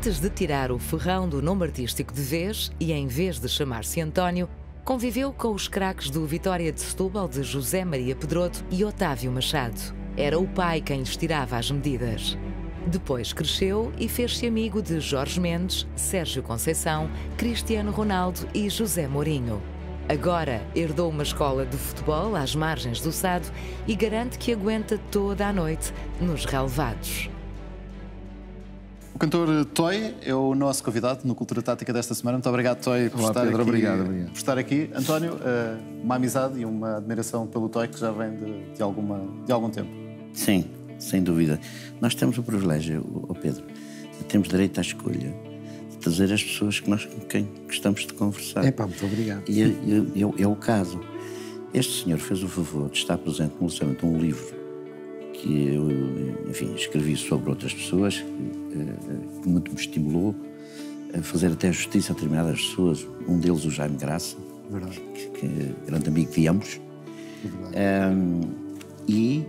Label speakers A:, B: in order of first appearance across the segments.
A: Antes de tirar o ferrão do nome artístico de vez e em vez de chamar-se António, conviveu com os craques do Vitória de Setúbal de José Maria Pedroto e Otávio Machado. Era o pai quem lhes tirava as medidas. Depois cresceu e fez-se amigo de Jorge Mendes, Sérgio Conceição, Cristiano Ronaldo e José Mourinho. Agora herdou uma escola de futebol às margens do Sado e garante que aguenta toda a noite nos relevados.
B: O cantor Toy é o nosso convidado no Cultura Tática desta semana. Muito obrigado, Toy, por,
C: Olá,
B: estar,
C: Pedro,
B: aqui,
C: obrigado, obrigado.
B: por estar aqui. António, eh, uma amizade e uma admiração pelo Toy que já vem de, de, alguma, de algum tempo.
D: Sim, sem dúvida. Nós temos o privilégio, o Pedro, de termos direito à escolha de trazer as pessoas que nós com quem gostamos de conversar.
C: É pá, muito obrigado.
D: E é, é- é- é o caso. Este senhor fez o favor de estar presente no lançamento de um livro que eu, enfim, escrevi sobre outras pessoas, que, eh, que muito me estimulou a fazer até justiça a determinadas pessoas, um deles o Jaime Graça, que, que grande amigo de ambos. Ahm, e,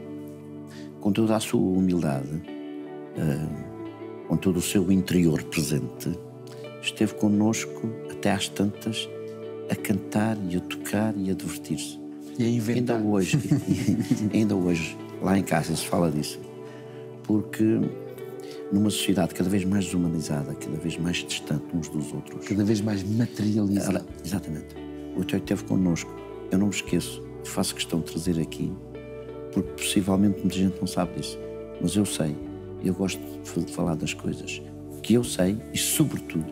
D: com toda a sua humildade, ahm, com todo o seu interior presente, esteve connosco até às tantas a cantar e a tocar e a divertir-se.
C: E a
D: Ainda
C: inventar.
D: hoje, ainda hoje, lá em casa se fala disso. Porque numa sociedade cada vez mais desumanizada, cada vez mais distante uns dos outros,
C: Cada vez mais materializado.
D: ela- exatamente. O Teo esteve connosco. Eu não me esqueço, faço questão de trazer aqui, porque possivelmente muita gente não sabe disso. Mas eu sei, eu gosto de falar das coisas que eu sei e, sobretudo,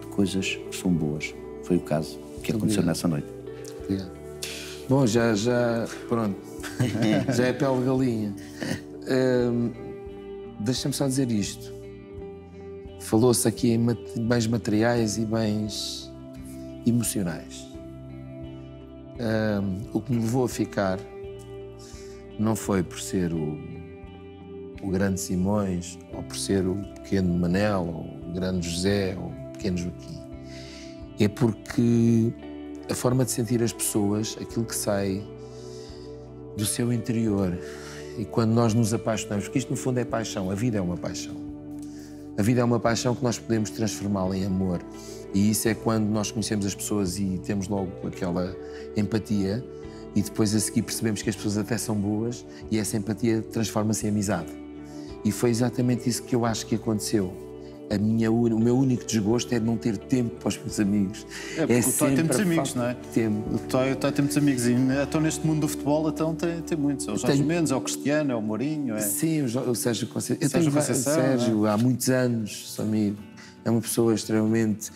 D: de coisas que são boas. Foi o caso que aconteceu
C: Obrigado.
D: nessa noite.
C: Obrigado. Bom, já, já, pronto. já é pele de galinha. Hum, Deixa-me só dizer isto. Falou-se aqui em bens materiais e bens emocionais. Hum, o que me levou a ficar não foi por ser o, o grande Simões, ou por ser o pequeno Manel, ou o grande José, ou o pequeno Joaquim. É porque a forma de sentir as pessoas, aquilo que sai do seu interior. E quando nós nos apaixonamos, porque isto no fundo é paixão, a vida é uma paixão. A vida é uma paixão que nós podemos transformá-la em amor. E isso é quando nós conhecemos as pessoas e temos logo aquela empatia e depois a seguir percebemos que as pessoas até são boas e essa empatia transforma-se em amizade. E foi exatamente isso que eu acho que aconteceu. A minha, o meu único desgosto é não ter tempo para os meus amigos.
B: É porque o Toy tem muitos amigos, não é?
C: tempo.
B: O Toy, o Toy tem muitos amigos e então neste mundo do futebol então tem, tem muitos. É o Jorge
C: Tenho-
B: Mendes, é o Cristiano, é o Mourinho, é...
C: Sim, o, o Sérgio Conceição. Eu
B: Sérgio
C: tenho
B: Conceição,
C: Sérgio, há muitos anos, sou amigo. É uma pessoa extremamente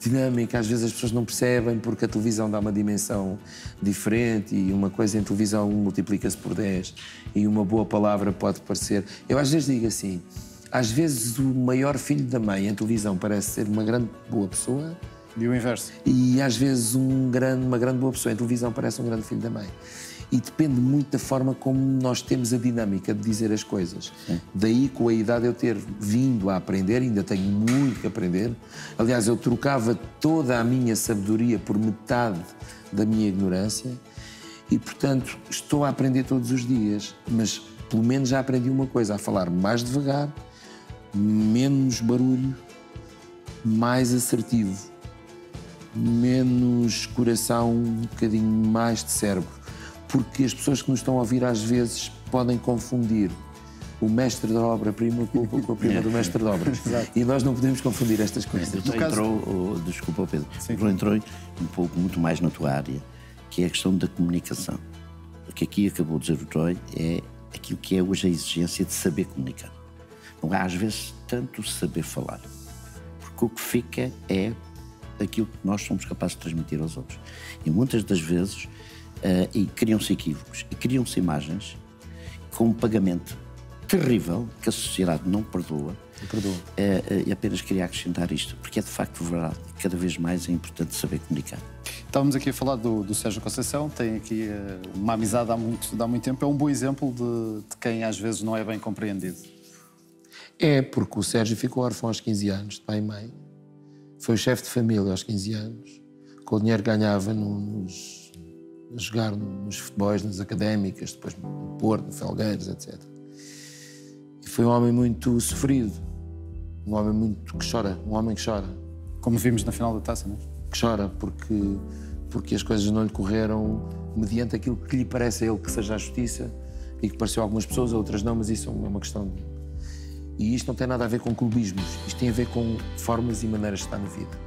C: dinâmica. Às vezes as pessoas não percebem porque a televisão dá uma dimensão diferente e uma coisa em televisão multiplica-se por 10 e uma boa palavra pode parecer. Eu às vezes digo assim: às vezes o maior filho da mãe em televisão parece ser uma grande boa pessoa
B: E o inverso.
C: e às vezes um grande, uma grande boa pessoa em televisão parece um grande filho da mãe. E depende muito da forma como nós temos a dinâmica de dizer as coisas. Daí, com a idade, eu ter vindo a aprender, ainda tenho muito que aprender. Aliás, eu trocava toda a minha sabedoria por metade da minha ignorância e, portanto, estou a aprender todos os dias. Mas, pelo menos, já aprendi uma coisa: a falar mais devagar, menos barulho, mais assertivo menos coração, um bocadinho mais de cérebro. Porque as pessoas que nos estão a ouvir às vezes podem confundir o mestre da obra-prima com, a prima do mestre de obras. e nós não podemos confundir estas coisas.
D: Então
B: caso-
D: entrou, oh, desculpa, Pedro, entrou, entrou um pouco muito mais na tua área, que é a questão da comunicação. O que aqui acabou de dizer o Troy é aquilo que é hoje a exigência de saber comunicar. Não há às vezes tanto saber falar, porque o que fica é aquilo que nós somos capazes de transmitir aos outros. E muitas das vezes eh, e criam-se equívocos e criam-se imagens com um pagamento terrível que a sociedade não perdoa.
C: Perdoa.
D: É, é, e apenas queria acrescentar isto, porque é de facto verdade. Cada vez mais é importante saber comunicar.
B: Estávamos aqui a falar do, do Sérgio Conceição, tem aqui uma amizade há muito, há muito tempo. É um bom exemplo de, de quem às vezes não é bem compreendido.
C: É, porque o Sérgio ficou órfão aos 15 anos, de pai e mãe. Foi o chefe de família aos 15 anos. Com o dinheiro que ganhava no- nos, a jogar nos futebols, nas académicas, depois no Porto, no Felgueiras, etc. E foi um homem muito sofrido. Um homem muito que chora, um homem que chora.
B: Como vimos na final da taça, não é?
C: Que chora porque, porque as coisas não lhe correram mediante aquilo que lhe parece a ele que seja a justiça e que pareceu a algumas pessoas, a outras não, mas isso é uma questão. De... E isto não tem nada a ver com clubismos, isto tem a ver com formas e maneiras de estar na vida.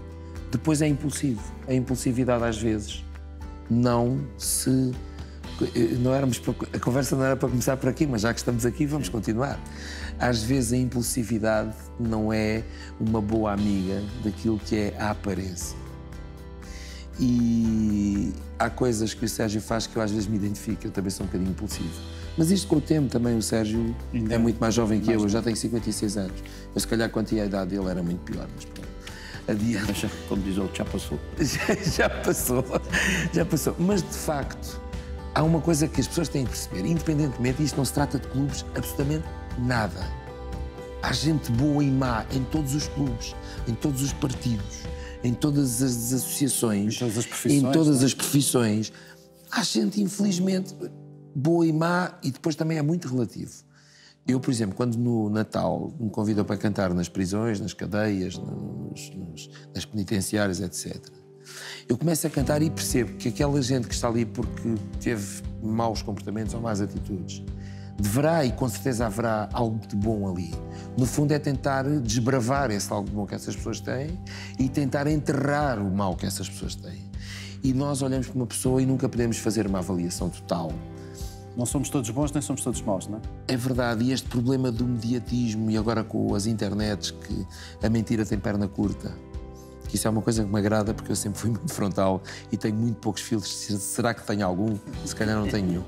C: Depois é impulsivo, a impulsividade às vezes não se não éramos a conversa não era para começar por aqui, mas já que estamos aqui, vamos continuar. Às vezes a impulsividade não é uma boa amiga daquilo que é a aparência. E há coisas que o Sérgio faz que eu às vezes me identifico, eu também sou um bocadinho impulsivo. Mas isto com o tempo também, o Sérgio Ainda é muito mais jovem que eu, eu já tenho 56 anos. Eu se calhar quando tinha a idade dele era muito pior, mas pronto.
D: Adiante. Como diz o outro, já passou.
C: já, já passou, já passou. Mas de facto, há uma coisa que as pessoas têm que perceber, independentemente, isto não se trata de clubes, absolutamente nada. Há gente boa e má em todos os clubes, em todos os partidos, em todas as associações,
B: em todas as profissões.
C: Em todas as profissões. Há gente, infelizmente, boa e má, e depois também é muito relativo. Eu, por exemplo, quando no Natal me convidam para cantar nas prisões, nas cadeias, nos, nos, nas penitenciárias, etc., eu começo a cantar e percebo que aquela gente que está ali porque teve maus comportamentos ou más atitudes, deverá e com certeza haverá algo de bom ali. No fundo, é tentar desbravar esse algo de bom que essas pessoas têm e tentar enterrar o mal que essas pessoas têm. E nós olhamos para uma pessoa e nunca podemos fazer uma avaliação total.
B: Não somos todos bons nem somos todos maus, não é?
C: É verdade, e este problema do mediatismo e agora com as internets que a mentira tem perna curta que isso é uma coisa que me agrada porque eu sempre fui muito frontal e tenho muito poucos filtros. Será que tenho algum? Se calhar não tenho nenhum.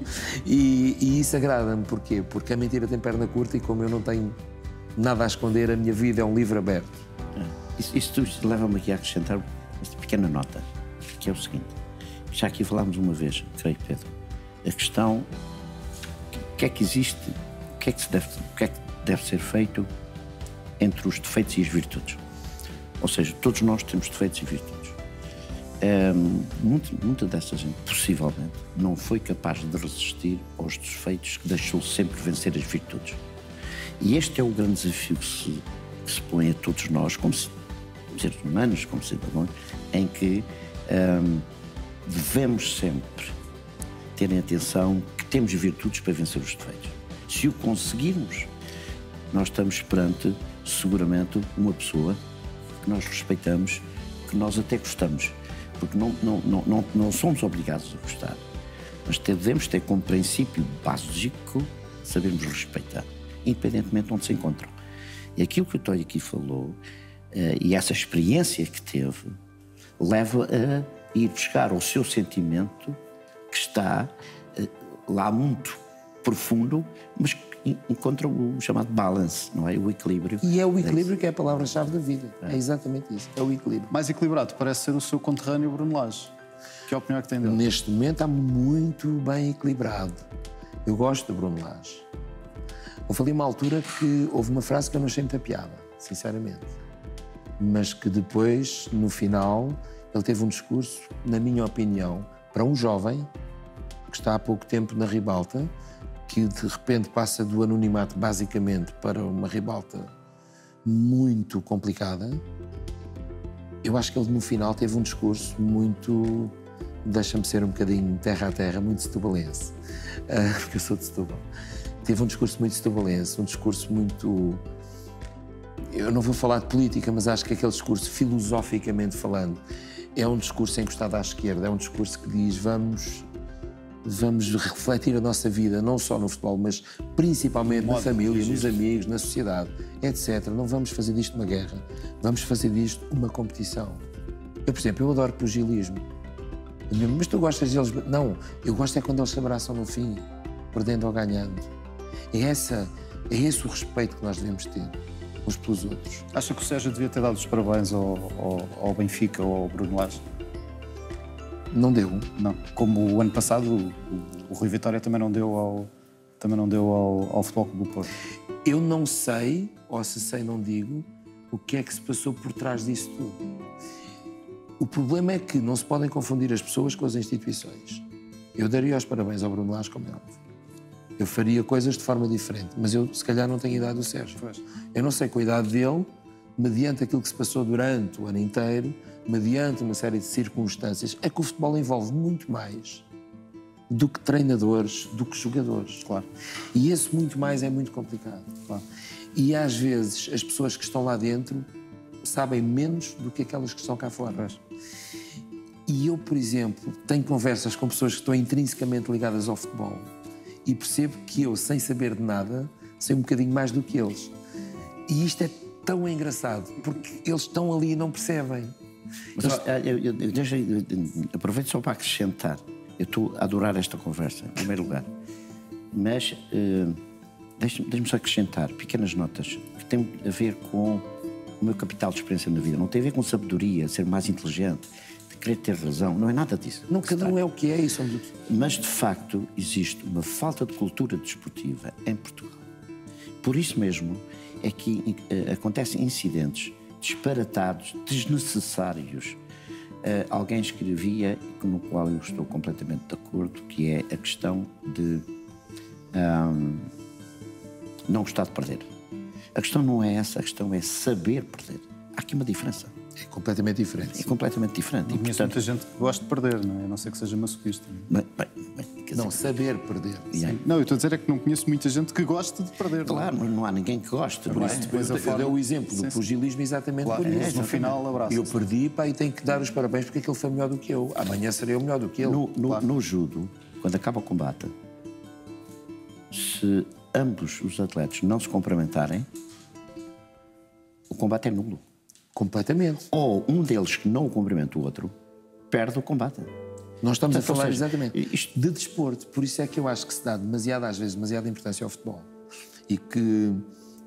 C: E, e isso agrada-me, porquê? Porque a mentira tem perna curta e como eu não tenho nada a esconder, a minha vida é um livro aberto.
D: É. Isso, isso leva-me aqui a acrescentar esta pequena nota, que é o seguinte. Já aqui falámos uma vez, creio, Pedro, a questão que é que existe, o que é que, deve, o que é que deve ser feito entre os defeitos e as virtudes. Ou seja, todos nós temos defeitos e virtudes. Um, muita, dessa gente, possivelmente, não foi capaz de resistir aos defeitos que deixou sempre vencer as virtudes. E este é o grande desafio que se, que se põe a todos nós, como seres humanos, como cidadãos, em que um, devemos sempre ter em atenção temos virtudes para vencer os defeitos. Se o conseguirmos, nós estamos perante, seguramente, uma pessoa que nós respeitamos, que nós até gostamos, porque não, não, não, não, não somos obrigados a gostar, mas devemos ter como princípio básico sabermos respeitar, independentemente de onde se encontram. E aquilo que o Toy aqui falou, uh, e essa experiência que teve, leva a ir buscar o seu sentimento que está uh, lá muito profundo, mas encontra o chamado balance, não é? O equilíbrio.
C: E é o equilíbrio é que é a palavra-chave da vida. É. é. exatamente isso, é o equilíbrio.
B: Mais equilibrado parece ser o seu conterrâneo Bruno Lage. Que opinião é que tem dele?
C: Neste momento está muito bem equilibrado. Eu gosto do Bruno Lage. Houve ali uma altura que houve uma frase que eu não achei muita piada, sinceramente. Mas que depois, no final, ele teve um discurso, na minha opinião, para um jovem que está há pouco tempo na ribalta, que de repente passa do anonimato basicamente para uma ribalta muito complicada, eu acho que ele no final teve um discurso muito, deixa-me ser um bocadinho terra a terra, muito setubalense, uh, porque eu sou de Setúbal. Teve um discurso muito setubalense, um discurso muito. Eu não vou falar de política, mas acho que aquele discurso, filosoficamente falando, é um discurso encostado à esquerda, é um discurso que diz vamos vamos refletir a nossa vida, não só no futebol, mas principalmente na família, nos amigos, na sociedade, etc. Não vamos fazer disto uma guerra, vamos fazer disto uma competição. Eu, por exemplo, eu adoro pugilismo. Mas tu gostas deles? Não, eu gosto é quando eles se abraçam no fim, perdendo ou ganhando. É, essa, é esse o respeito que nós devemos ter uns pelos outros.
B: Acha que o Sérgio devia ter dado os parabéns ao, ao, ao Benfica ou ao Bruno Lage?
C: Não deu.
B: Não. Como o ano passado, o, o Rui Vitória também não deu ao, também não deu ao, ao Futebol Clube do Porto.
C: Eu não sei, ou se sei não digo, o que é que se passou por trás disso tudo. O problema é que não se podem confundir as pessoas com as instituições. Eu daria os parabéns ao Bruno Lage, como é óbvio. Eu faria coisas de forma diferente, mas eu se calhar não tenho a idade do Sérgio. Eu não sei com a idade dele mediante aquilo que se passou durante o ano inteiro, mediante uma série de circunstâncias, é que o futebol envolve muito mais do que treinadores, do que jogadores.
B: Claro.
C: E esse muito mais é muito complicado.
B: Claro.
C: E às vezes as pessoas que estão lá dentro sabem menos do que aquelas que estão cá fora.
B: Pois.
C: E eu, por exemplo, tenho conversas com pessoas que estão intrinsecamente ligadas ao futebol e percebo que eu, sem saber de nada, sei um bocadinho mais do que eles. E isto é tão engraçado, porque eles estão ali e não percebem.
D: Mas, eu, eu, eu, deixa- eu- aproveito só para acrescentar. Eu estou a adorar esta conversa, em primeiro lugar. Mas deixa-me deixa-me só acrescentar pequenas notas que têm a ver com o meu capital de experiência na vida. Não tem a ver com sabedoria, ser mais inteligente, de querer ter razão. Não é nada disso.
C: Não, cada um é o que é somos...
D: Mas, de facto, existe uma falta de cultura desportiva em Portugal. Por isso mesmo é que eh, acontecem incidentes disparatados, desnecessários. Eh, alguém escrevia, no qual eu estou completamente de acordo, que é a questão de ahm, não gostar de perder. A questão não é essa, a questão é saber perder. Há aqui uma diferença.
C: É completamente diferente.
D: É completamente diferente.
B: Não
D: E, portanto,
B: muita gente que gosta de perder, não é? A não ser que seja masoquista.
D: bem, bem, bem, quer
C: Não,
D: dizer,
C: saber perder.
D: Yeah.
B: Não, eu estou a dizer é que não conheço muita gente que gosta de perder.
D: Claro, mas não há ninguém que goste. não é?
B: isso depois
C: Eu,
B: forma-
C: dei o exemplo
B: Sim,
C: do
B: sim.
C: pugilismo exatamente
B: Claro,
C: por
B: é,
C: isso.
B: no final abraça.
C: Eu perdi, pá, e tenho que dar os parabéns porque aquele foi melhor do que eu. Amanhã serei eu melhor do que ele.
D: No, no, no judo, quando acaba o combate, se ambos os atletas não se cumprimentarem, o combate é nulo.
C: Completamente.
D: Ou um deles que não o cumprimenta o outro, perde o combate.
C: Nós estamos
D: Portanto,
C: a falar exatamente
D: isto-
C: de desporto. Por isso é que eu acho que se dá demasiada, às vezes, demasiada importância ao futebol. E que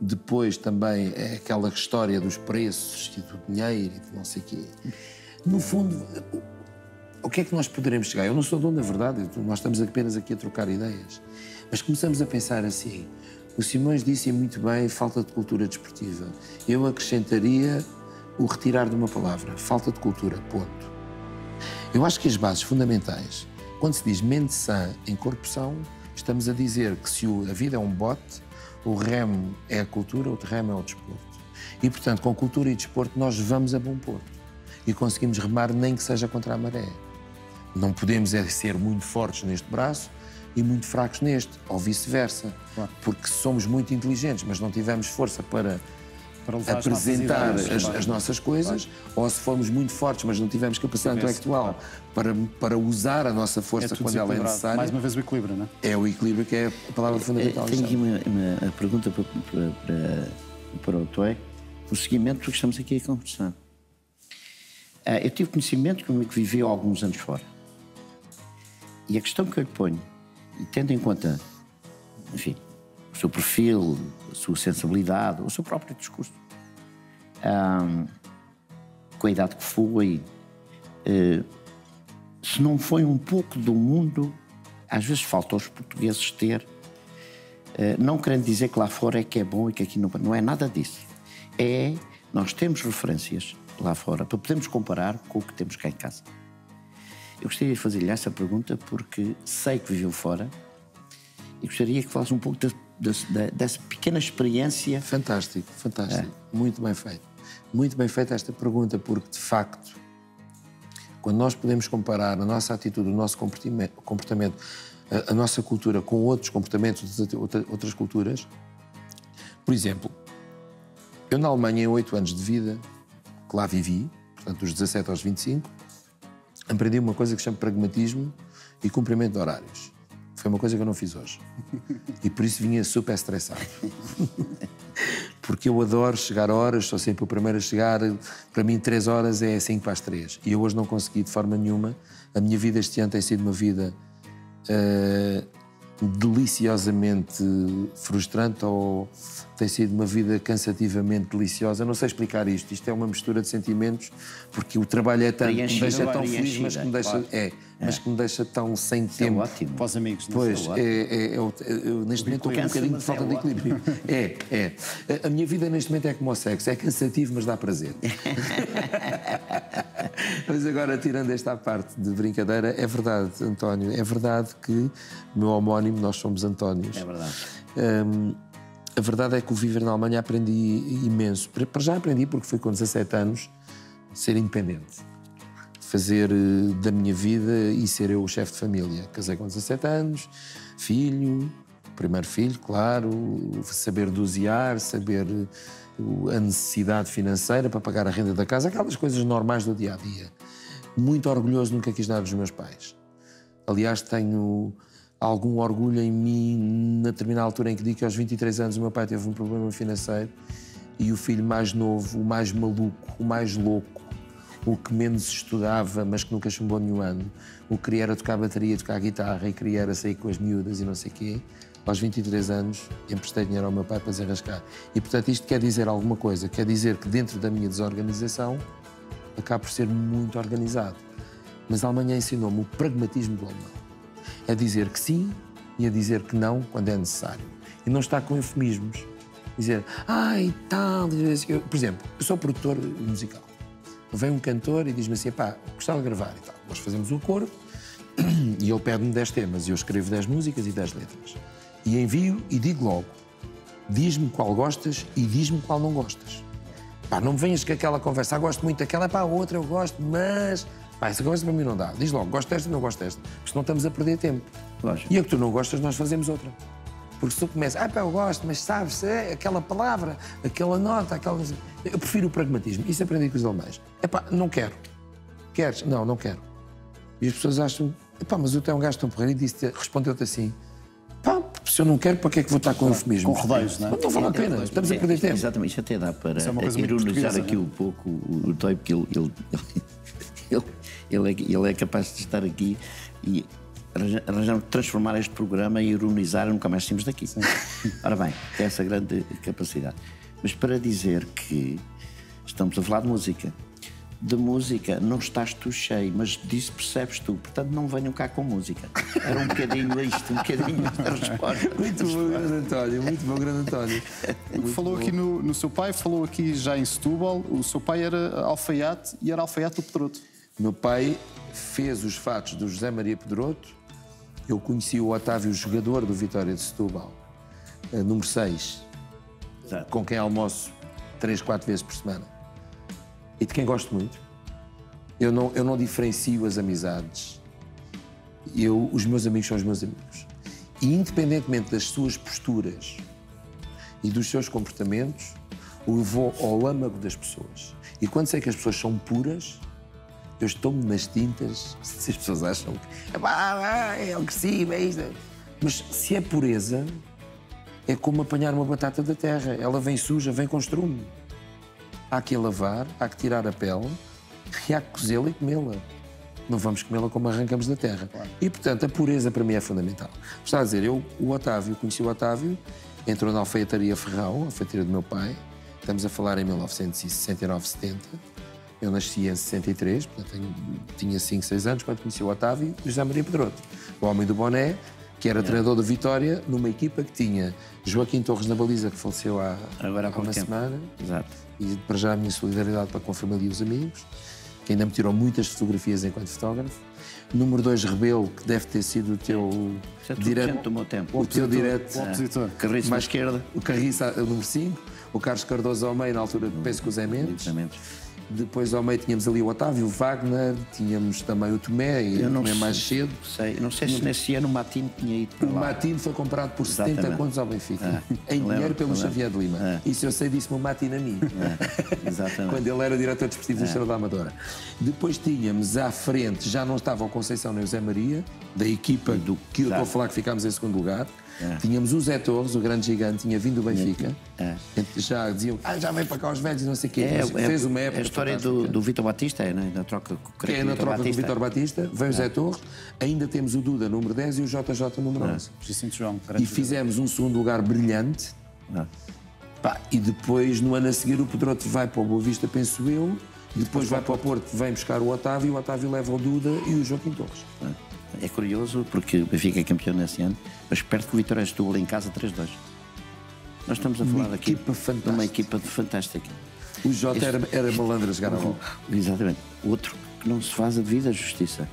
C: depois também é aquela história dos preços e do dinheiro e de não sei o quê. No fundo, o- que é que nós poderemos chegar? Eu não sou dono da verdade, nós estamos apenas aqui a trocar ideias. Mas começamos a pensar assim. O Simões disse muito bem falta de cultura desportiva. Eu acrescentaria o retirar de uma palavra, falta de cultura, ponto. Eu acho que as bases fundamentais, quando se diz mente sã em corpo são, estamos a dizer que se a vida é um bote, o remo é a cultura, o remo é o desporto. E, portanto, com cultura e desporto, nós vamos a bom porto. E conseguimos remar nem que seja contra a maré. Não podemos é ser muito fortes neste braço e muito fracos neste, ou vice-versa. Porque somos muito inteligentes, mas não tivemos força para
B: Para levar as nossas
C: apresentar
B: ideias,
C: as,
B: claro.
C: as nossas coisas, ou se formos muito fortes, mas não tivermos capacidade
B: Cabeça,
C: intelectual para, para usar a nossa
B: É
C: força
B: tudo
C: quando ela é necessária,
B: Mais uma vez o equilíbrio, não é?
C: é o equilíbrio que é a palavra fundamental.
D: Eh, Tenho aqui uma, uma pergunta para, para, para, para o Toé, o seguimento do que estamos aqui a conversar. Ah, eu tive conhecimento que o meu amigo viveu alguns anos fora. E a questão que eu lhe ponho, e tendo em conta, enfim, o seu perfil, a sua sensibilidade, o seu próprio discurso, ah, com a idade que foi, eh, se não foi um pouco do mundo, às vezes falta aos portugueses ter eh, não querendo dizer que lá fora é que é bom e que aqui não. Não é nada disso. É. Nós temos referências lá fora para podermos comparar com o que temos cá em casa. Eu gostaria de fazer-lhe essa pergunta porque sei que viveu fora e gostaria que falasse um pouco da- dessa pequena experiência.
C: Fantástico, fantástico.
B: É.
C: Muito bem feito. Muito bem feita esta pergunta, porque de facto, quando nós podemos comparar a nossa atitude, o nosso comportamento, a, a nossa cultura com outros comportamentos de outra- outras culturas, por exemplo, eu na Alemanha, em oito anos de vida, que lá vivi, portanto, dos 17 aos 25, aprendi uma coisa que se chama pragmatismo e cumprimento de horários. Foi uma coisa que eu não fiz hoje. E por isso vinha super estressado. Porque eu adoro chegar horas, sou sempre o primeiro a chegar. Para mim, três horas é cinco para as três. E eu hoje não consegui de forma nenhuma. A minha vida este ano tem sido uma vida eh, deliciosamente frustrante ou tem sido uma vida cansativamente deliciosa. Não sei explicar isto. Isto é uma mistura de sentimentos, porque o trabalho é tanto que me deixa tão feliz, mas que me deixa,
D: claro.
C: é, mas que me deixa tão sem
D: É
C: tempo.
D: ótimo.
B: Para os amigos, não
C: Pois, é, é, é, eu neste momento estou com um bocadinho de falta
D: é
C: de equilíbrio. É, é. A- A minha vida neste momento é como o sexo, é cansativo, mas dá prazer. mas agora, tirando esta parte de brincadeira, é verdade, António, é verdade que o meu homónimo, nós somos Antónios.
D: É verdade.
C: Hum, a verdade é que o viver na Alemanha aprendi imenso. Para já aprendi porque foi com 17 anos ser independente. Fazer eh, da minha vida e ser eu o chefe de família. Casei com 17 anos, filho, primeiro filho, claro, saber dosear, saber a necessidade financeira para pagar a renda da casa, aquelas coisas normais do dia a dia. Muito orgulhoso, nunca quis dar dos meus pais. Aliás, tenho algum orgulho em mim na determinada altura em que digo que aos 23 anos o meu pai teve um problema financeiro e o filho mais novo, o mais maluco, o mais louco, o que menos estudava, mas que nunca chumbou nenhum ano, o que queria era tocar bateria, tocar guitarra e queria era sair com as miúdas e não sei o quê, aos 23 anos emprestei dinheiro ao meu pai para desenrascar. E portanto isto quer dizer alguma coisa, quer dizer que dentro da minha desorganização acabo por ser muito organizado. Mas a Alemanha ensinou-me o pragmatismo do alemão a dizer que sim e a dizer que não quando é necessário. E não está com eufemismos. Dizer, ai, tal. Eu, por exemplo, eu sou produtor musical. Vem um cantor e diz-me assim, pá, gostava de gravar e tal. Nós fazemos um acordo e ele pede-me 10 temas e eu escrevo 10 músicas e 10 letras. E envio e digo logo, diz-me qual gostas e diz-me qual não gostas. Pá, não me venhas com aquela conversa, ah, gosto muito daquela, pá, outra eu gosto, mas Pá, essa conversa para mim não dá. Diz logo, gosto desta, não gosto desta. Porque senão estamos a perder tempo. Lógico. E a que tu não gostas, nós fazemos outra. Porque se tu começas, ah, pá, eu gosto, mas sabes, é aquela palavra, aquela nota, aquela. Eu prefiro o pragmatismo. Isso aprendi com os alemães. É pá, não quero. Queres? Não, não quero. E as pessoas acham, pá, mas o teu é um gajo tão porreiro e disse respondeu-te assim. Pá, se eu não quero, para que é que vou estar com eufemismo?
B: Com rodeios, não é?
C: Não vale a pena, estamos a perder tempo.
D: Exatamente, isso até dá para é ironizar aqui um pouco o porque ele, ele, ele, ele, é, ele é capaz de estar aqui e arranjar, transformar este programa e ironizar, nunca mais saímos daqui. Sim. Ora bem, tem essa grande capacidade. Mas para dizer que estamos a falar de música, de música não estás tu cheio, mas disso percebes tu. Portanto, não venham cá com música. Era um bocadinho isto, um bocadinho esta resposta.
C: Muito bom, grande António, muito bom, grande António.
B: Muito falou bom. aqui no, no, seu pai, falou aqui já em Setúbal. O seu pai era alfaiate e era alfaiate do Pedroto.
C: Meu pai fez os fatos do José Maria Pedroto. Eu conheci o Otávio, jogador do Vitória de Setúbal, eh, número 6, Exato. com quem almoço 3, 4 vezes por semana. E de quem gosto muito. Eu não, eu não diferencio as amizades. Eu, os meus amigos são os meus amigos. E independentemente das suas posturas e dos seus comportamentos, eu vou ao âmago das pessoas. E quando sei que as pessoas são puras, eu estou-me nas tintas, se as pessoas acham que é agressivo, é isto. Mas se é pureza, é como apanhar uma batata da terra. Ela vem suja, vem com estrume. Há que a lavar, há que tirar a pele e há que cozê-la e comê-la. Não vamos comê-la como arrancamos da terra. Claro. E, portanto, a pureza para mim é fundamental. Está a dizer, eu, o Otávio, conheci o Otávio, entrou na alfaiataria Ferrão, a alfaiataria do meu pai. Estamos a falar em 1969, 70 eu nasci em 63, portanto tenho, tinha 5, 6 anos quando conheci o Otávio e José Maria Pedroto, o homem do boné, que era é. treinador do Vitória, numa equipa que tinha Joaquim Torres na baliza, que faleceu há, Agora há uma tempo. semana. Exato. E para já a minha solidariedade para com a família e os amigos, que ainda me tirou muitas fotografias enquanto fotógrafo. Número 2, Rebelo, que deve ter sido o teu
D: é direto. do meu tempo.
C: O, o teu direto.
D: O opositor. Carriço mais esquerda.
C: O Carriço, o número 5. O Carlos Cardoso ao meio, na altura, penso que o Zé Mendes. Depois ao meio tínhamos ali o Otávio, o Wagner, tínhamos também o Tomé, e o Tomé mais cedo.
D: Sei, não sei se nesse ano o Matino tinha ido para
C: lá. O Matino foi comprado por Exatamente. 70 contos ao Benfica, ah, em dinheiro pelo. Xavier de Lima. Ah. Isso eu sei disso-me o Matino a mim. Ah, exatamente. Quando ele era diretor desportivo da Estrela da Amadora. Depois tínhamos à frente, já não estava o Conceição nem o Zé Maria, da equipa do que eu estou a falar que ficámos em segundo lugar. É. Tínhamos o Zé Torres, o grande gigante, tinha vindo do Benfica. É. Já diziam, ah, já vem para cá os velhos e não sei o quê. É,
D: fez uma época. É a história do, do Vitor Batista, é, né? na troca o
C: É na troca com o Vitor Batista, vem o Zé Torres, ainda temos o Duda número 10 e o JJ número 11.
B: João,
C: e fizemos um segundo lugar brilhante. Pá, e depois, no ano a seguir, o Pedroto vai para o Boa Vista, penso eu. Depois vai para o Porto, vem buscar o Otávio, o Otávio leva o Duda e o Joaquim Torres.
D: É curioso porque o Benfica é campeão nesse ano, mas perto que o Vitória Setúbal em casa 3-2. Nós estamos a falar uma aqui de uma equipa fantástica.
C: O Jota este... era, era malandro a jogar a bola.
D: Exatamente. Outro que não se faz a devida justiça.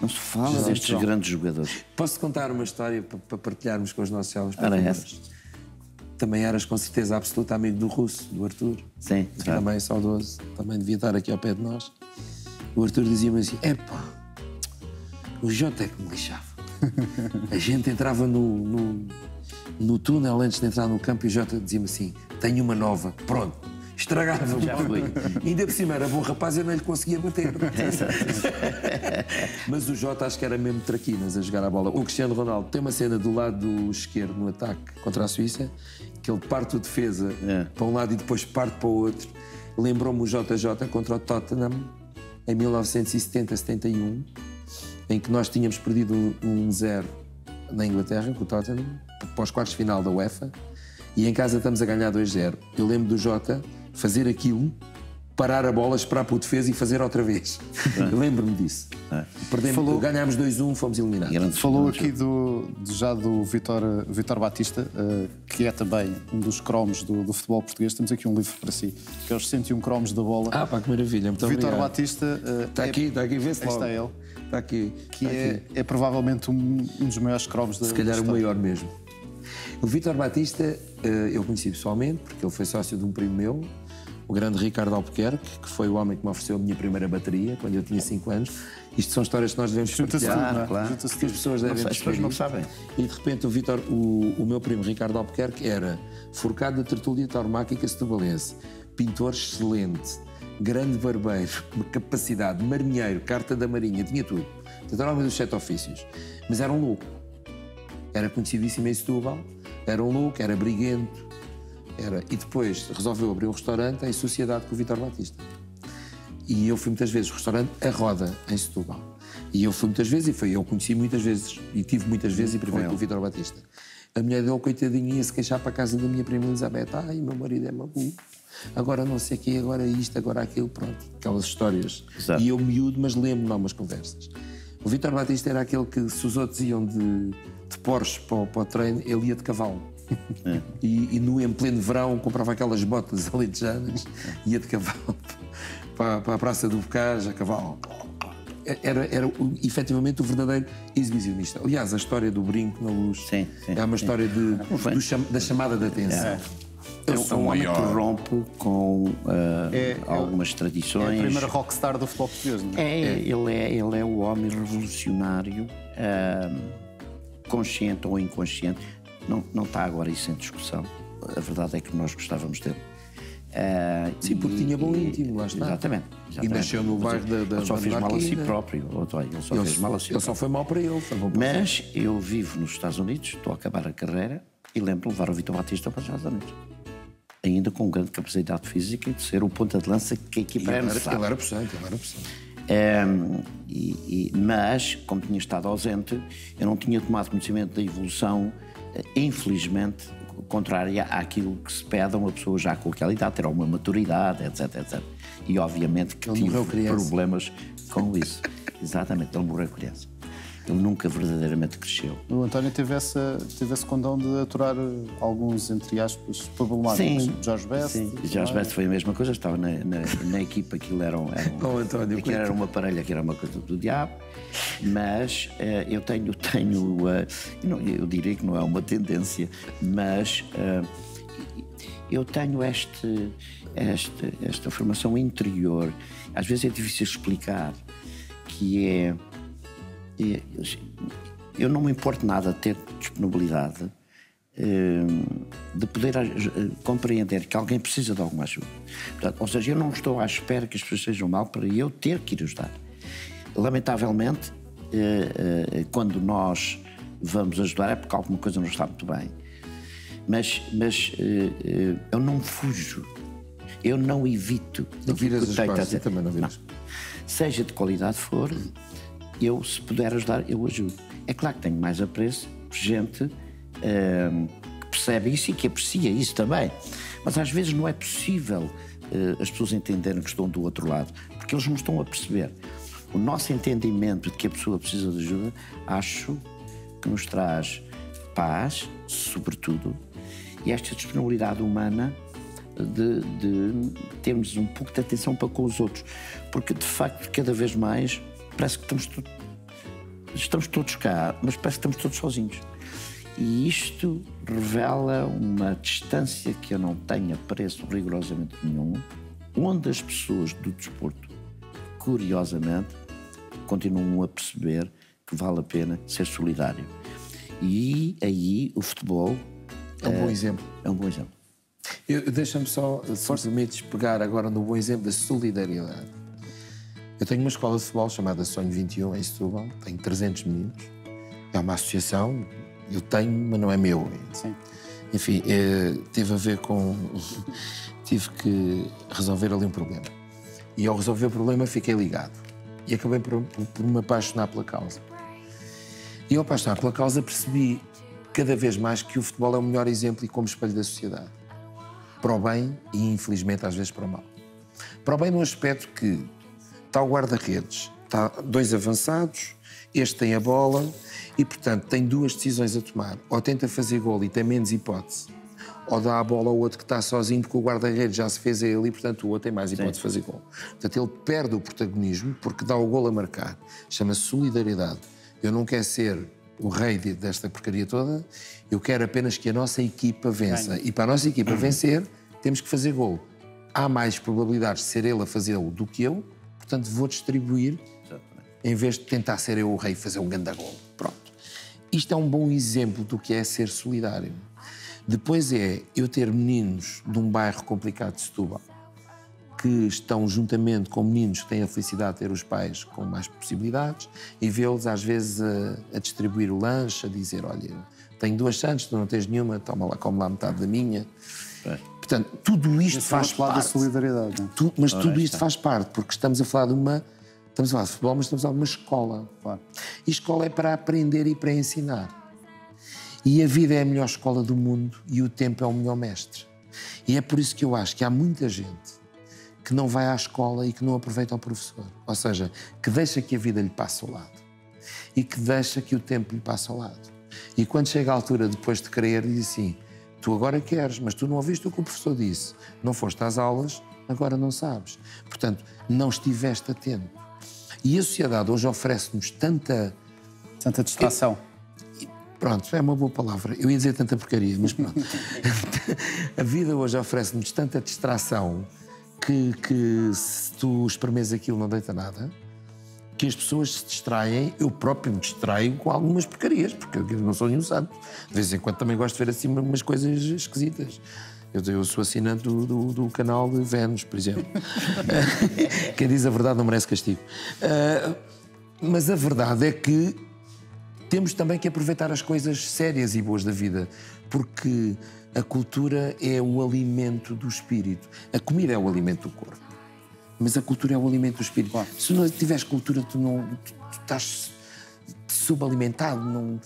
D: Não se fala destes grandes jogadores.
C: Posso contar uma história para, partilharmos com os nossos telespectadores? também eras com certeza absoluta amigo do Russo, do Arthur.
D: Sim, claro.
C: também é saudoso, também devia estar aqui ao pé de nós. O Arthur dizia-me assim: epá, o Jota é que me lixava. A gente entrava no, no, no túnel antes de entrar no campo e o Jota dizia-me assim: tenho uma nova, pronto. Estragava-me. Ainda por cima era bom rapaz e eu não lhe conseguia bater. Mas o Jota acho que era mesmo traquinas a jogar a bola. O Cristiano Ronaldo tem uma cena do lado esquerdo no ataque contra a Suíça, que ele parte o defesa
D: É.
C: para um lado e depois parte para o outro. Lembrou-me o JJ contra o Tottenham em 1970-71, em que nós tínhamos perdido um 1-0 na Inglaterra com o Tottenham, os quartos de final da UEFA, e em casa estamos a ganhar 2-0. Eu lembro do Jota fazer aquilo, parar a bola, esperar para o defesa e fazer outra vez. Eu Lembro-me disso. Perdemos,
B: Falou-
C: Ganhámos 2-1, fomos eliminados.
B: Falou aqui do, já do Vitor, Vitor Batista, eh, que é também um dos cromos do, do futebol português. Temos aqui um livro para si, que é os 101 cromos da bola.
C: Ah, pá, que maravilha. Muito
B: Vitor
C: obrigado.
B: Batista eh,
C: Está
B: é-
C: aqui, está aqui, vê-se logo.
B: está ele.
C: Está aqui.
B: que
C: está
B: é,
C: aqui.
B: é provavelmente um, um dos maiores cromos da
C: Se calhar
B: da
C: o maior mesmo. O Vítor Batista, eh, eu conheci pessoalmente, porque ele foi sócio de um primo meu, o grande Ricardo Albuquerque, que foi o homem que me ofereceu a minha primeira bateria, quando eu tinha 5 anos. Isto são histórias que nós devemos partilhar.
B: é?
D: claro.
C: Que as pessoas devem
D: Não as pessoas não sabem.
C: E de repente o o, o meu primo Ricardo Albuquerque era forcado da tertúlia tauromáquica setubalense, pintor excelente, grande barbeiro, capacidade, marinheiro, carta da marinha, tinha tudo. Portanto, era homem dos sete ofícios. Mas era um louco. Era conhecidíssimo em Setúbal, era um louco, era briguento. Era... E depois resolveu abrir um restaurante em sociedade com o Vítor Batista. E eu fui muitas vezes ao restaurante A Roda, em Setúbal. E eu fui muitas vezes, e foi, eu conheci muitas vezes, e tive muitas vezes e privei com o Vítor Batista. A mulher dele, coitadinha, ia se queixar para a casa da minha prima Elizabeth. Ai, meu marido é maluco. Agora não sei o quê, agora isto, agora aquilo, pronto. Aquelas histórias.
D: Exato.
C: E eu miúdo, mas lembro-me algumas conversas. O Vítor Batista era aquele que, se os outros iam de, de Porsche para, para o treino, ele ia de cavalo. E, e no, em pleno verão comprava aquelas botas alentejanas, ia de cavalo para, para a Praça do Bocage, a cavalo. Era, era efetivamente o verdadeiro exibicionista. Aliás, a história do brinco na luz
D: Sim, sim,
C: é uma história de, do cham- da chamada de atenção.
D: É
C: Eu
D: um-
C: sou
D: é um
C: o
D: homem que rompe com ah,
B: É- é-
D: algumas
B: É a
D: tradições.
B: primeira rockstar do futebol português, não é?
D: É, Ele, é, ele é o homem revolucionário, ah, consciente ou inconsciente. Não, não está agora isso em discussão. A verdade é que nós gostávamos dele. Ah,
C: Sim, porque
D: e-
C: tinha bom
D: e-
C: íntimo, lá está.
D: Exatamente. exatamente.
C: nasceu no bairro da- da-
D: Ele só
C: da
D: fez mal a si próprio. Ele só
C: Ele,
D: fez mal a si
C: ele só foi mal para ele. Para
D: Mas eu vivo nos Estados Unidos, estou a acabar a carreira e lembro de levar o Vitor Batista para os Estados Unidos. Ainda com grande capacidade física e de ser o ponta de lança que a equipa era necessária.
C: ele era possante, ele era possante.
D: Ehm, e- e- mas, como tinha estado ausente, eu não tinha tomado conhecimento da evolução, infelizmente, contrária àquilo que se pede a uma pessoa já com aquela idade, ter alguma maturidade, etc, etc. E obviamente que
C: Ele
D: tive problemas com isso. Exatamente, ele morreu criança. Ele nunca verdadeiramente cresceu.
B: O António teve, essa, teve esse condão de aturar eh, alguns, entre aspas, problemáticos.
D: Sim.
B: Jorge Best.
D: Sim, Jorge Best foi a mesma coisa, estava na, na, na equipa, aquilo era, um, era, um,
C: Oh, António,
D: aquilo era uma parelha que era uma coisa do diabo, mas eh, eu tenho, tenho eh, eu, não- eu diria que não é uma tendência, mas eh, eu tenho este, este, esta formação interior, às vezes é difícil explicar, que é, eu não me importo nada de ter disponibilidade eh, de poder eh, compreender que alguém precisa de alguma ajuda. Portanto, ou seja, eu não estou à espera que as pessoas sejam mal para eu ter que ir ajudar. Lamentavelmente, eh, quando nós vamos ajudar é porque alguma coisa não está muito bem. Mas, mas eu não fujo, eu não evito.
C: Não viras as costas, também não viro
D: Não.
C: as
D: Seja de qualidade for, eu, se puder ajudar, eu ajudo. É claro que tenho mais apreço por gente ehm, que percebe isso e que aprecia isso também. Mas às vezes não é possível eh, as pessoas entenderem que estão do outro lado, porque eles não estão a perceber. O nosso entendimento de que a pessoa precisa de ajuda, acho que nos traz paz, sobretudo, e esta disponibilidade humana de, de termos um pouco de atenção para com os outros. Porque, de facto, cada vez mais parece que estamos, to- estamos todos cá, mas parece que estamos todos sozinhos. E isto revela uma distância que eu não tenho preço rigorosamente nenhum, onde as pessoas do desporto, curiosamente, continuam a perceber que vale a pena ser solidário. E aí o futebol.
C: É um bom exemplo.
D: É um bom exemplo.
C: Deixa-me só, permites, pegar agora no bom exemplo da solidariedade. Eu tenho uma escola de futebol chamada Sonho 21 em Setúbal, tenho 300 meninos. É uma associação, eu tenho, mas não é meu. Sim. Enfim, é, teve a ver com. tive que resolver ali um problema. E ao resolver o problema fiquei ligado. E acabei por, por, me apaixonar pela causa. E ao apaixonar pela causa percebi cada vez mais que o futebol é o melhor exemplo e como espelho da sociedade. Para o bem e, infelizmente, às vezes para o mal. Para o bem no aspecto que está o guarda-redes, está dois avançados, este tem a bola e, portanto, tem duas decisões a tomar. Ou tenta fazer gol e tem menos hipótese, ou dá a bola ao outro que está sozinho porque o guarda-redes já se fez a ele e, portanto, o outro tem mais hipótese de fazer gol. Portanto, ele perde o protagonismo porque dá o gol a marcar. Chama-se solidariedade. Eu não quero ser o rei desta porcaria toda, eu quero apenas que a nossa equipa vença. E para a nossa equipa vencer, temos que fazer gol. Há mais probabilidades de ser ele a fazê-lo do que eu, portanto vou distribuir, em vez de tentar ser eu o rei e fazer um grande gol. Pronto. Isto é um bom exemplo do que é ser solidário. Depois é eu ter meninos de um bairro complicado de Setúbal, que estão juntamente com meninos que têm a felicidade de ter os pais com mais possibilidades e vê-los às vezes a, a, distribuir o lanche, a dizer, olha, tenho duas santos, tu não tens nenhuma, toma lá, come lá metade da minha. É. Portanto, tudo isto Esse faz parte.
B: da solidariedade.
C: Tu, mas Ora, tudo isto está. faz parte, porque estamos a falar de uma... Estamos a falar de futebol, mas estamos a falar de uma escola. Claro. E escola é para aprender e para ensinar. E a vida é a melhor escola do mundo e o tempo é o melhor mestre. E é por isso que eu acho que há muita gente que não vai à escola e que não aproveita o professor. Ou seja, que deixa que a vida lhe passe ao lado e que deixa que o tempo lhe passe ao lado. E quando chega a altura, depois de querer, diz assim: Tu agora queres, mas tu não ouviste o que o professor disse. Não foste às aulas, agora não sabes. Portanto, não estiveste atento. E a sociedade hoje oferece-nos tanta.
B: Tanta distração.
C: Pronto, é uma boa palavra. Eu ia dizer tanta porcaria, mas pronto. a vida hoje oferece-nos tanta distração que, que se tu espremes aquilo não deita nada, que as pessoas se distraem, eu próprio me distraio com algumas porcarias, porque eu não sou nenhum santo. De vez em quando também gosto de ver assim umas coisas esquisitas. Eu, eu sou assinante do, do, do, canal de Vênus, por exemplo. Quem diz a verdade não merece castigo. Uh, mas a verdade é que temos também que aproveitar as coisas sérias e boas da vida, porque a cultura é o alimento do espírito. A comida é o alimento do corpo. Mas a cultura é o alimento do espírito. Claro. Se não tiveres cultura, tu não tu, tu estás subalimentado, não.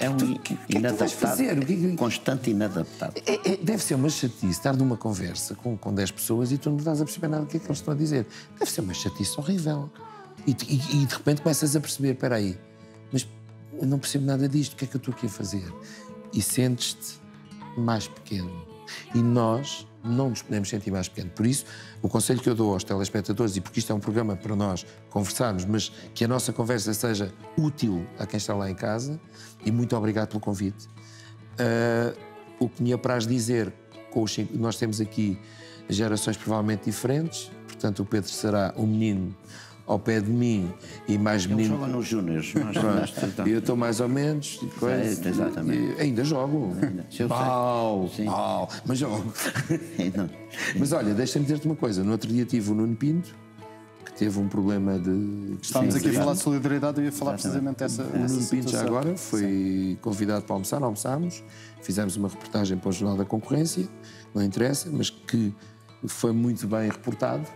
D: É um que, que inadaptado. É que fazer? Que, constante inadaptado.
C: É, é, deve ser uma chatice estar numa conversa com, com 10 pessoas e tu não estás a perceber nada do que é que eles estão a dizer. Deve ser uma chatice horrível. E, e, e de repente começas a perceber: espera aí, mas eu não percebo nada disto, o que é que eu estou aqui a fazer? E sentes-te mais pequeno. E nós não nos podemos sentir mais pequeno. Por isso, o conselho que eu dou aos telespectadores, e porque isto é um programa para nós conversarmos, mas que a nossa conversa seja útil a quem está lá em casa, e muito obrigado pelo convite. Uh, o que me apraz dizer, os, nós temos aqui gerações provavelmente diferentes, portanto, o Pedro será um menino ao pé de mim e mais
D: Ele
C: menino.
D: joga nos Júniors.
C: E eu estou mais ou menos. Coisa,
D: é, exatamente.
C: E ainda jogo. Ainda. Pau, pau, mas jogo. mas olha, deixa-me dizer-te uma coisa. No outro dia tive o Nuno Pinto, que teve um problema de.
B: Estávamos aqui a falar de solidariedade, eu ia falar exatamente. precisamente dessa.
C: O Nuno Pinto já agora foi Sim. convidado para almoçar, almoçámos, fizemos uma reportagem para o Jornal da Concorrência, não interessa, mas que foi muito bem reportado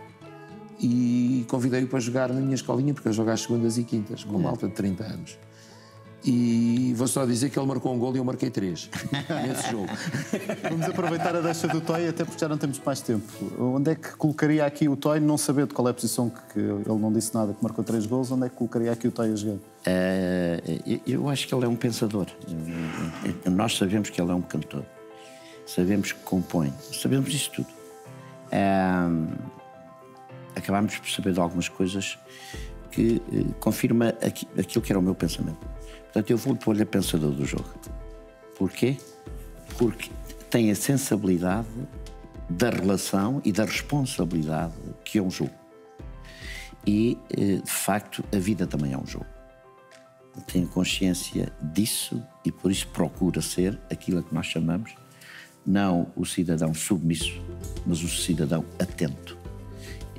C: e convidei-o para jogar na minha escolinha, porque eu jogo às segundas e quintas, com uma alta de 30 anos. E vou só dizer que ele marcou um gol e eu marquei três nesse jogo.
B: Vamos aproveitar a deixa do Toy, até porque já não temos mais tempo. Onde é que colocaria aqui o Toy, não sabendo qual é a posição que ele não disse nada, que marcou três gols, onde é que colocaria aqui o Toy a jogar?
D: Uh, eu acho que ele é um pensador. Nós sabemos que ele é um cantor. Sabemos que compõe. Sabemos isso tudo. Uh, acabámos por saber de algumas coisas que eh, confirma aqui, aquilo que era o meu pensamento. Portanto, eu vou pôr-lhe a pensador do jogo. Porquê? Porque tem a sensibilidade da relação e da responsabilidade que é um jogo. E, eh, de facto, a vida também é um jogo. Tenho consciência disso e por isso procura ser aquilo que nós chamamos não o cidadão submisso, mas o cidadão atento.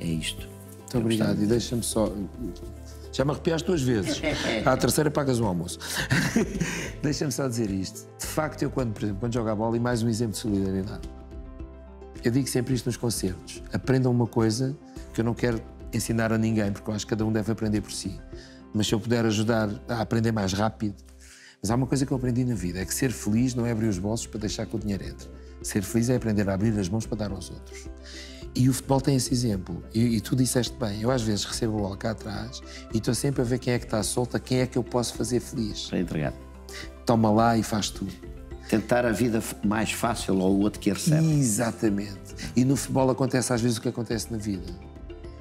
D: É isto.
C: Muito obrigado. E deixa-me só. Já me arrepiaste duas vezes. À terceira pagas o almoço. deixa-me só dizer isto. De facto, eu, quando, por exemplo, quando jogo a bola, e mais um exemplo de solidariedade, eu digo sempre isto nos concertos: aprendam uma coisa que eu não quero ensinar a ninguém, porque eu acho que cada um deve aprender por si. Mas se eu puder ajudar a aprender mais rápido. Mas há uma coisa que eu aprendi na vida: é que ser feliz não é abrir os bolsos para deixar que o dinheiro entre. Ser feliz é aprender a abrir as mãos para dar aos outros. E o futebol tem esse exemplo. E, e, tu disseste bem, eu às vezes recebo a cá atrás e estou sempre a ver quem é que está solta, quem é que eu posso fazer feliz.
D: Para entregar.
C: Toma lá e faz tudo.
D: Tentar a vida mais fácil ao outro que recebe.
C: Exatamente. E no futebol acontece às vezes o que acontece na vida.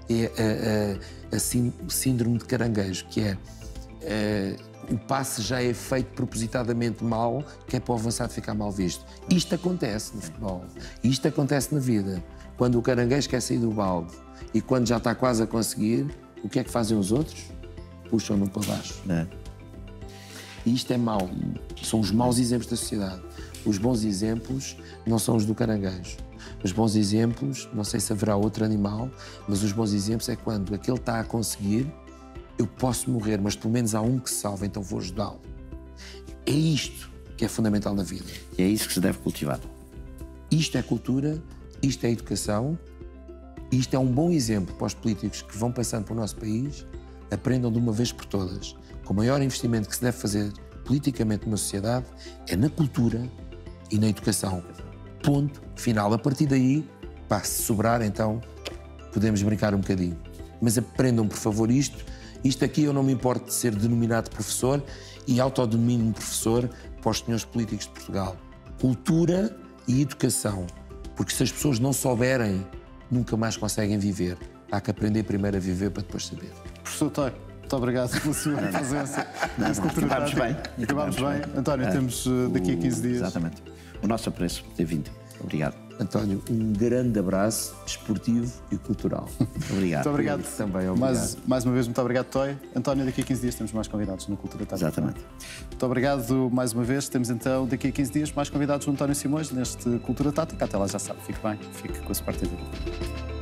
C: É a, a, a síndrome de caranguejo, que é a, o passe já é feito propositadamente mal, que é para o avançado ficar mal visto. Isto acontece no futebol. Isto acontece na vida. Quando o caranguejo quer sair do balde e quando já está quase a conseguir, o que é que fazem os outros? Puxam-no para baixo. É. E isto é mau. São os maus exemplos da sociedade. Os bons exemplos não são os do caranguejo. Os bons exemplos, não sei se haverá outro animal, mas os bons exemplos é quando aquele está a conseguir, eu posso morrer, mas pelo menos há um que salva, então vou ajudá-lo. É isto que é fundamental na vida.
D: E é isso que se deve cultivar.
C: Isto é cultura isto é educação, isto é um bom exemplo para os políticos que vão passando pelo nosso país, aprendam de uma vez por todas que o maior investimento que se deve fazer politicamente numa sociedade é na cultura e na educação. Ponto final. A partir daí, pá, se sobrar, então podemos brincar um bocadinho. Mas aprendam, por favor, isto. Isto aqui eu não me importo de ser denominado professor e autodomínio professor para os senhores políticos de Portugal. Cultura e educação. Porque se as pessoas não souberem, nunca mais conseguem viver. Há que aprender primeiro a viver para depois saber.
B: Professor Toy, muito obrigado pela sua presença.
D: Acabámos bem.
B: Acabámos bem. António, é. temos eh, daqui a 15 dias.
D: Exatamente. O nosso apreço ter vindo. Obrigado.
C: António, um grande abraço desportivo e cultural.
D: Obrigado.
B: Muito obrigado.
C: Também obrigado.
B: Mais, mais uma vez, muito obrigado, Toy. António, daqui a 15 dias temos mais convidados no Cultura Tática.
D: Exatamente.
B: Muito obrigado mais uma vez. Temos então, daqui a 15 dias, mais convidados no António Simões neste Cultura Tática. Até lá já sabe. Fique bem. Fique com a Sport TV.